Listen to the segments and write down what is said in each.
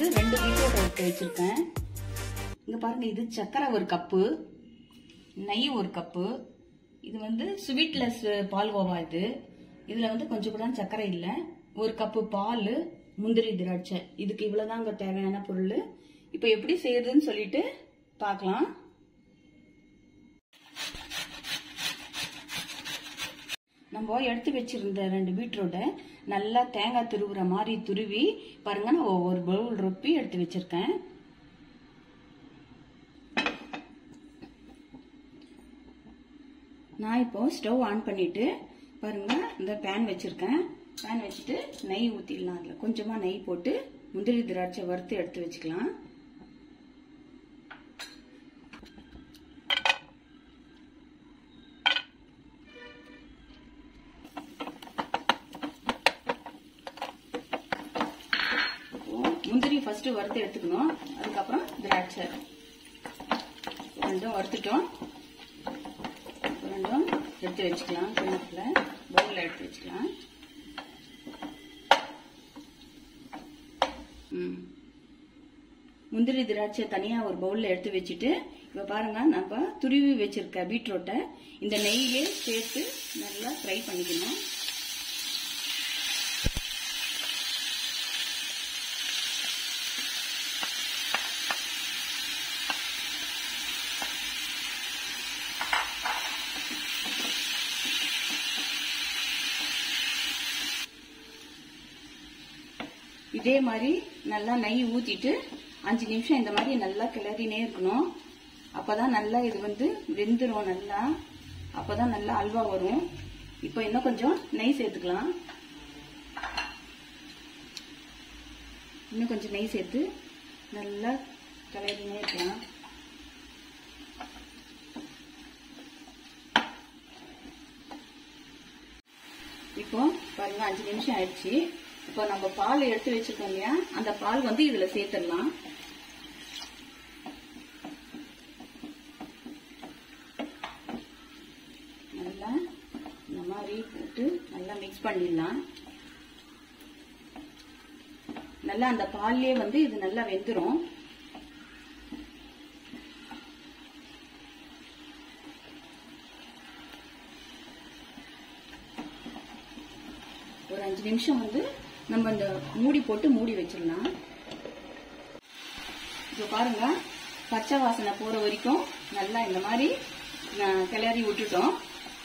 வந்து ரெண்டு பீட்ரூட் எடுத்து வச்சுருக்கேன். இங்கே பாருங்க இது சக்கரை ஒரு கப்பு நெய் ஒரு கப்பு இது வந்து ஸ்வீட்லெஸ் பால்கோவா இது. இதில் வந்து கொஞ்சம் கூட சர்க்கரை இல்லை. ஒரு கப்பு பால் முந்திரி திராட்சை. இதுக்கு இவ்வளவுதாங்க தேவையான பொருள். இப்போ எப்படி செய்யறதுன்னு சொல்லிட்டு பார்க்கலாம். நம்ம எடுத்து வச்சிருந்த ரெண்டு பீட்ரூட்டை நல்லா தேங்காய் துருவுற மாதிரி துருவி பாருங்க நான் ஒவ்வொரு பவுல் ரொப்பி எடுத்து வச்சிருக்கேன். நான் இப்போ ஸ்டவ் ஆன் பண்ணிட்டு பாருங்க இந்த பேன் வச்சிருக்கேன். பேன் வச்சுட்டு நெய் ஊற்றிடலாம் அதில் கொஞ்சமாக நெய் போட்டு முந்திரி திராட்சை வறுத்து எடுத்து வச்சுக்கலாம். ஃபஸ்ட்டு ஃபர்ஸ்ட் வறுத்து எடுத்துக்கணும். அதுக்கப்புறம் திராட்சை ரெண்டும் வறுத்துட்டோம். ரெண்டும் எடுத்து வச்சுக்கலாம். கிண்ணத்துல பவுலில் எடுத்து வச்சுக்கலாம். ம். முந்திரி திராட்சை தனியாக ஒரு பவுலில் எடுத்து வச்சுட்டு இப்போ பாருங்க நம்ம துருவி வச்சிருக்க பீட்ரூட்டை இந்த நெய்யிலே சேர்த்து நல்லா ஃப்ரை பண்ணிக்கணும். இதே மாதிரி நல்லா நெய் ஊத்திட்டு அஞ்சு நிமிஷம் இந்த மாதிரி நல்லா கிளறினே இருக்கணும். அப்பதான் நல்லா இது வந்து வெந்துடும் நல்லா. அப்பதான் நல்லா அல்வா வரும். இப்போ இன்னும் கொஞ்சம் நெய் சேர்த்துக்கலாம். இன்னும் கொஞ்சம் நெய் சேர்த்து நல்லா கிளறினே இருக்கலாம். இப்போ பாருங்க அஞ்சு நிமிஷம் ஆயிடுச்சு. இப்போ நம்ம பால் எடுத்து வச்சிருக்கோம் இல்லையா? அந்த பால் வந்து இதுல சேர்த்துடலாம். நல்லா இந்த மாதிரி போட்டு நல்லா மிக்ஸ் பண்ணிடலாம். நல்லா அந்த பால்லயே வந்து இது நல்லா வெந்துரும். ஒரு அஞ்சு நிமிஷம் வந்து நம்ம இந்த மூடி போட்டு மூடி வச்சிடலாம். இப்போ பாருங்க பச்சை வாசனை போற வரைக்கும் நல்லா இந்த மாதிரி கிளறி விட்டுட்டோம்.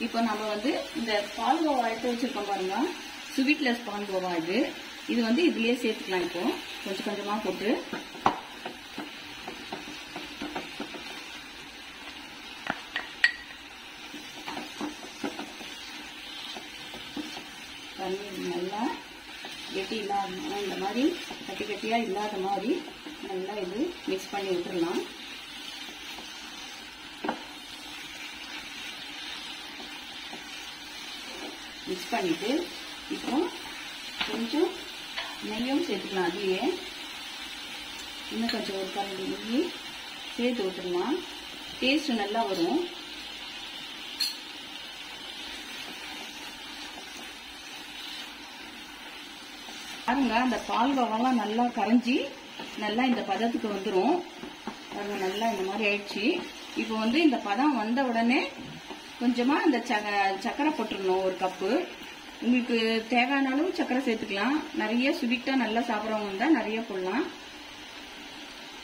இப்போ நம்ம வந்து இந்த பால்கோவா எடுத்து வச்சிருக்கோம் பாருங்க. ஸ்வீட்லெஸ் பால்கோவா இது. இது வந்து இதுலயே சேர்த்துக்கலாம் இப்போ. கொஞ்சம் கொஞ்சமா போட்டு. தண்ணி நல்லா கெட்டி இல்லாத இந்த மாதிரி கட்டி கட்டியாக இல்லாத மாதிரி நல்லா இது மிக்ஸ் பண்ணி விட்டுடலாம் மிக்ஸ் பண்ணிட்டு இப்போ கொஞ்சம் நெய்யும் சேர்த்துக்கலாம். அதையே இன்னும் கொஞ்சம் ஒரு கரண்டி நெய் சேர்த்து விட்டுடலாம் டேஸ்ட் நல்லா வரும். பாருங்க அந்த பால்வாவெல்லாம் நல்லா கரைஞ்சி நல்லா இந்த பதத்துக்கு வந்துடும் பாருங்க நல்லா இந்த மாதிரி ஆயிடுச்சு. இப்போ வந்து இந்த பதம் வந்த உடனே கொஞ்சமாக இந்த சக்கரை போட்டுடணும் ஒரு கப்பு. உங்களுக்கு தேவையான அளவு சக்கரை சேர்த்துக்கலாம். நிறைய ஸ்வீட்டா நல்லா சாப்பிட்றவங்க இருந்தால் நிறைய போடலாம்.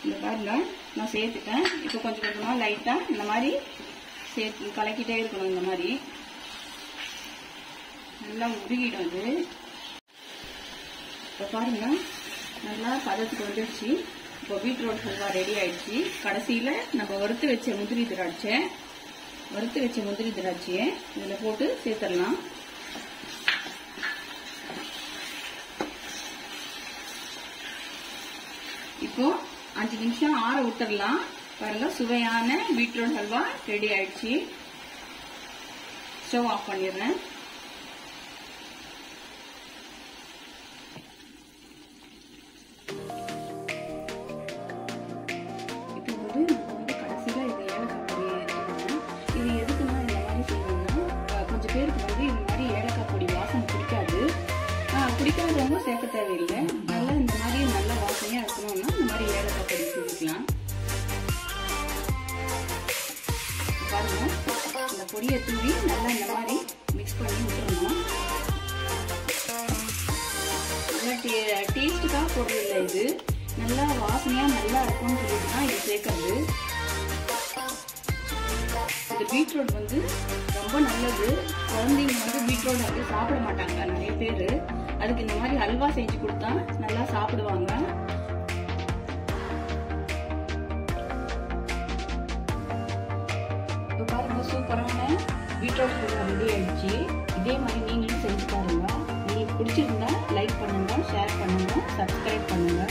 இந்த பாருங்க நான் சேர்த்துட்டேன். இப்போ கொஞ்சம் கொஞ்சமாக லைட்டா இந்த மாதிரி சேர்த்து கலக்கிட்டே இருக்கணும் இந்த மாதிரி. நல்லா உருகிடும் அது. இப்போ பாருங்க நல்லா பதத்துக்கு வந்துடுச்சு இப்போ பீட்ரூட் ஹல்வா ரெடி ஆயிடுச்சு. கடைசியில் நம்ம வறுத்து வச்ச முந்திரி திராட்சை வறுத்து வச்ச முந்திரி திராட்சையை இதில் போட்டு சேர்த்துடலாம். இப்போ அஞ்சு நிமிஷம் ஆற விட்டுறலாம் பாருங்க சுவையான பீட்ரூட் ஹல்வா ரெடி ஆயிடுச்சு. ஸ்டவ் ஆஃப் பண்ணிடுறேன். பிடிக்காதவங்க சேர்க்க தேவையில்லை. நல்லா இந்த மாதிரி நல்ல வாசனையாக இருக்கணும்னா இந்த மாதிரி ஏலக்காய் பொடி செஞ்சுக்கலாம். பாருங்க இந்த பொடியை தூவி நல்லா இந்த மாதிரி மிக்ஸ் பண்ணி விட்டுருணும் நல்லா டே டேஸ்ட்டுக்காக போடுறதில்லை இது. நல்லா வாசனையாக நல்லா இருக்கும்னு சொல்லிட்டு தான் இது சேர்க்கறது. இந்த பீட்ரூட் வந்து ரொம்ப நல்லது. குழந்தைங்க வந்து பீட்ரூட் வந்து சாப்பிட மாட்டாங்க நிறைய பேர். அதுக்கு இந்த மாதிரி அல்வா செஞ்சு கொடுத்தா நல்லா சாப்பிடுவாங்க. இப்போ பாருங்க சூப்பரான பீட்ரூட் கூட ரெடி ஆயிடுச்சு. இதே மாதிரி நீங்களும் செஞ்சு பாருங்க. உங்களுக்கு பிடிச்சிருந்தா லைக் பண்ணுங்க ஷேர் பண்ணுங்க சப்ஸ்கிரைப் பண்ணுங்க.